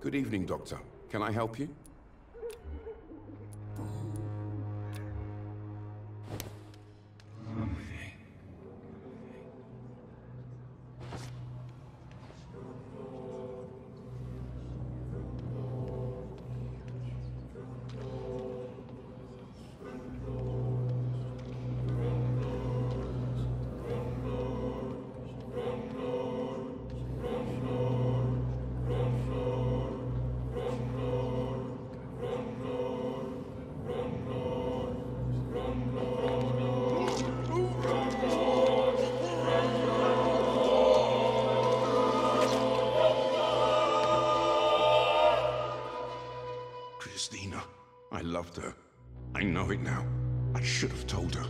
Good evening, Doctor. Can I help you? Christina. I loved her. I know it now. I should have told her.